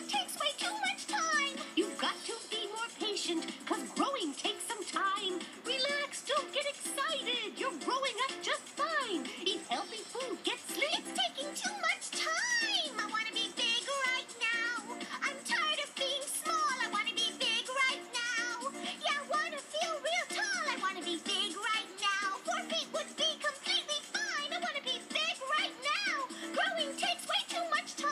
Growing takes way too much time. You've got to be more patient, because growing takes some time. Relax, don't get excited. You're growing up just fine. Eat healthy food, get sleep. It's taking too much time. I want to be big right now. I'm tired of being small. I want to be big right now. Yeah, I want to feel real tall. I want to be big right now. Four feet would be completely fine. I want to be big right now. Growing takes way too much time.